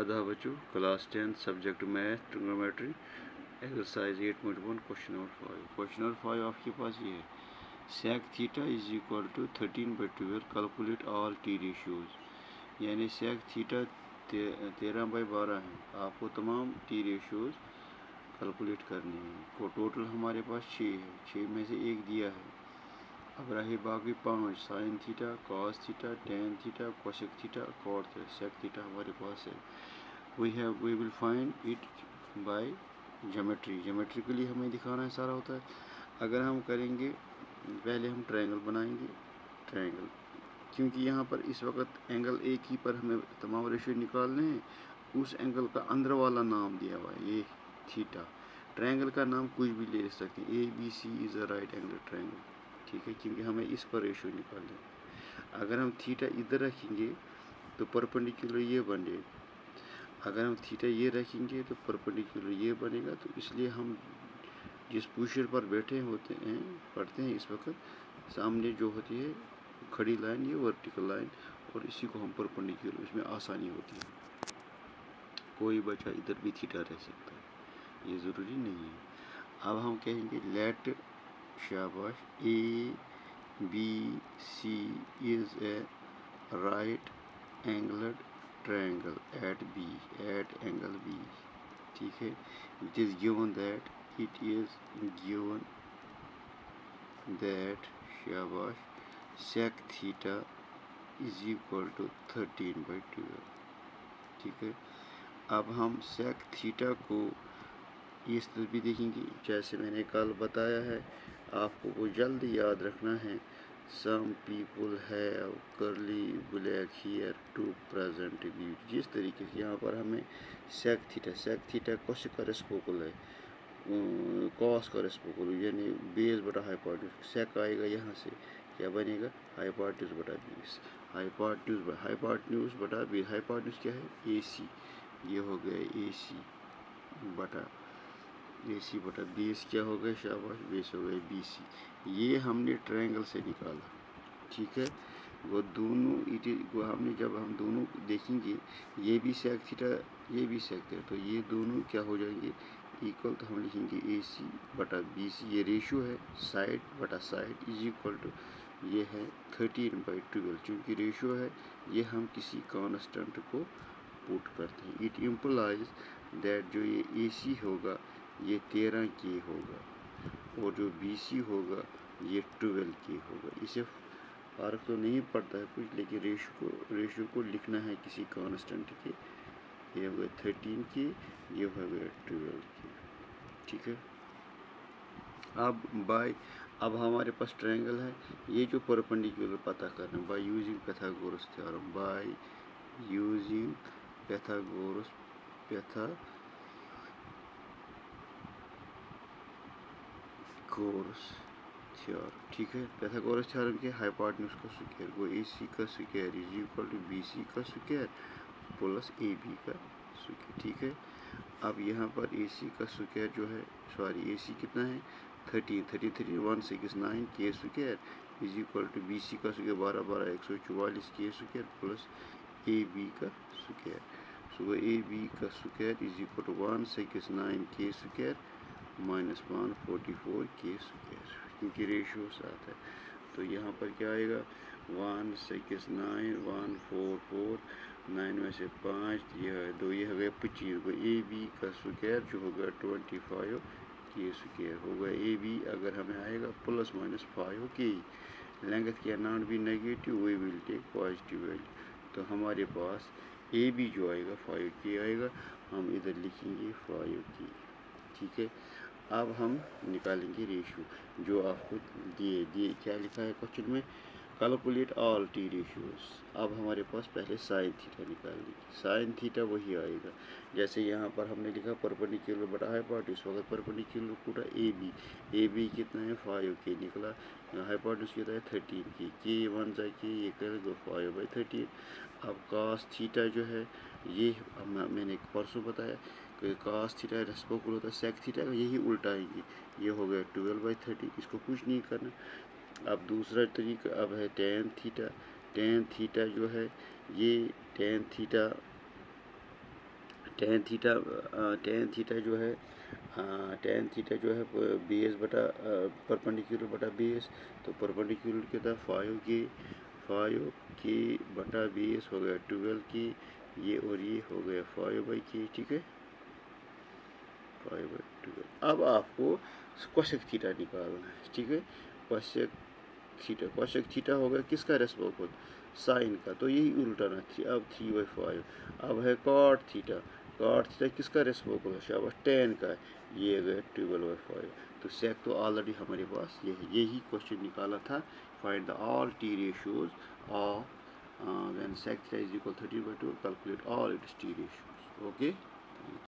आधा बच्चों class tenth subject math trigonometry exercise eight point one question number five question number five आपके पास ये है। Sec theta is equal to thirteen by twelve calculate all T ratios यानी sec theta तेरह by बारह है। आपको तमाम टी रेशियोज कैलकुलेट करने हैं। टोटल हमारे पास छः है। छः में से एक दिया है। अब रहे बाकी पाँच, sine theta, cos theta, tan theta, cosec theta cot sec theta, हमारे पास है। We have we will find it by geometry geometrically हमें दिखाना है सारा होता है। अगर हम करेंगे, पहले हम ट्रायंगल बनाएँगे। ट्रायंगल क्योंकि यहाँ पर इस वक्त एंगल एक ही पर हमें तमाम रेशियो निकालने हैं। उस एंगल का अंदर वाला नाम दिया हुआ है ये थीटा। ट्रायंगल का नाम कुछ भी ले सकते हैं। A B C is a right angle triangle ठीक है, क्योंकि हमें इस पर रेशो निकालना है। अगर हम थीटा इधर रखेंगे तो परपेंडिकुलर ये बनेगा। अगर हम थीटा ये रखेंगे तो परपेंडिकुलर ये बनेगा। तो इसलिए हम जिस पोजिशन पर बैठे होते हैं, पढ़ते हैं इस वक्त, सामने जो होती है, खड़ी लाइन ये वर्टिकल लाइन और इसी को हम परपेंडिकुलर इसमें आसानी होती है। कोई बच्चा इधर भी थीटा रह सकता है। ये ज़रूरी नहीं है। अब हम कहेंगे लेट शाबाश। A B C is a right angled triangle at B at angle B ठीक है? It is given that it is given that शाबाश। Sec theta is equal to thirteen by twelve ठीक है? अब हम सेक थीटा को इस तरह भी देखेंगे, जैसे मैंने कल बताया है आपको वो जल्द याद रखना है। Some people have curly black hair to present view जिस तरीके से यहाँ पर हमें सेक थीटा सेक थीटा कौश का रेस्पोकल है। कॉस का रेस्पोकल यानी बेस बटा हाइपार्ट्यूस सेक आएगा यहाँ से, क्या बनेगा? हाइपार्ट्यूस बटा बेस हाइपार्ट्यूस हाइपार्ट्यूस बटा बेस हाइपार्ट्यूस क्या है? ए सी ये हो गया ए सी बटा ए सी बटा बेस क्या हो गया शाबाश, बेस हो गया बी सी ये हमने ट्रायंगल से निकाला, ठीक है? वो दोनों इट वो हमने जब हम दोनों देखेंगे, ये भी सेक थीटा ये भी सेक थीटा तो ये दोनों क्या हो जाएँगे? इक्वल तो हम लिखेंगे ए सी बटा बी सी ये रेशो है साइड बटा साइड इज़ इक्वल टू ये है थर्टीन बाई ट्वेल्व चूँकि रेशो है, ये हम किसी कॉन्स्टेंट को पुट करते हैं। इट इम्प्लाइज दैट जो ये ए सी होगा ये तेरह के होगा और जो बी सी होगा, ये ट्वेल्व के होगा। इसे फ़र्क तो नहीं पड़ता है कुछ, लेकिन रेशो को रेशो को लिखना है किसी कांस्टेंट के। ये हो गए थर्टीन के, ये हो गए ट्वेल्व के। ठीक है? अब बाय अब हमारे पास ट्रायंगल है। ये जो परपेंडिकुलर पता करना by using Pythagoras theorem by using Pythagoras Pytha Pythagoras theorem ठीक है? पैथागोरस थ्योरम के हाइपोटेन्यूज का स्क्वायर वो ए सी का square is equal to B C का स्क्वायर प्लस ए बी का स्क्वायर ठीक है? अब यहाँ पर ए सी का स्क्वायर जो है सॉरी ए सी कितना है? Thirty thirty three one six nine के square is equal to B C का स्क्वायर बारह बारह, एक सौ चौवालीस के स्क्वायर प्लस ए बी का स्क्वायर सो ए बी का square is equal to one six nine के square minus one forty four के स्क्वेयर क्योंकि रेशियो साथ है। तो यहाँ पर क्या आएगा? One six nine, one four four, nine में से पाँच, यह दो ये हो गया पच्चीस ए बी का स्क्वायर जो होगा ट्वेंटी फाइव के स्क्वायर होगा। ए बी अगर हमें आएगा प्लस माइनस फाइव के लेंथ के नॉट भी negative, we will take positive value. तो हमारे पास ए बी जो आएगा, फाइव के आएगा, हम इधर लिखेंगे फाइव के, ठीक है? अब हम निकालेंगे रेशियो जो आपको दिए दिए, क्या लिखा है क्वेश्चन में? कैलकुलेट ऑल टी रेशियोज अब हमारे पास पहले साइन थीटा निकाल लीजिए। साइन थीटा वही आएगा। जैसे यहाँ पर हमने लिखा परपेंडिकुलर बटा है इस वक्त परपेंडिकुलर पूरा ए बी ए बी कितना है? फाइव के निकला। हाइपोटेन्यूज कितना है? थर्टीन की के वन जाए के ये कर फाइव बाई थर्टीन अब कास थीटा जो है, ये मैंने एक परसों बताया। कास थीटा रेस्पोकल होता है सेक थीटा का यही उल्टाएँगे ये। हो गया ट्वेल्व बाई थर्टी इसको कुछ नहीं करना। अब दूसरा तरीका, अब है टेन थीटा। टेन थीटा जो है, ये tan theta tan theta tan theta जो है टेन थीटा जो है बी एस बटा परपेंडिकुलर बटा बी एस तो परपेंडिकुलर के था फाइव के फाइव के बटा बी एस हो गया ट्वेल्व की, ये और ये हो गया फाइव बाई के ठीक है? फाइव बाई ट्वेल्व अब आपको क्वेश्चन थीटा निकालना है, ठीक है? क्वेश्चन थीटा क्वेश्चन थीटा हो गया किसका रेस्पोकल साइन का तो यही उल्टा ना थ्री अब थ्री बाई फाइव, अब है कॉट थीटा कॉट थीटा किसका रेस्पोकल है? शाबाश टेन का, ये गए ट्वेल्व बाई फाइव तो सेक तो ऑलरेडी हमारे पास ये है यही क्वेश्चन निकाला था find the all T ratios of when sec theta is equal 13 by 2 calculate all its t ratios, okay?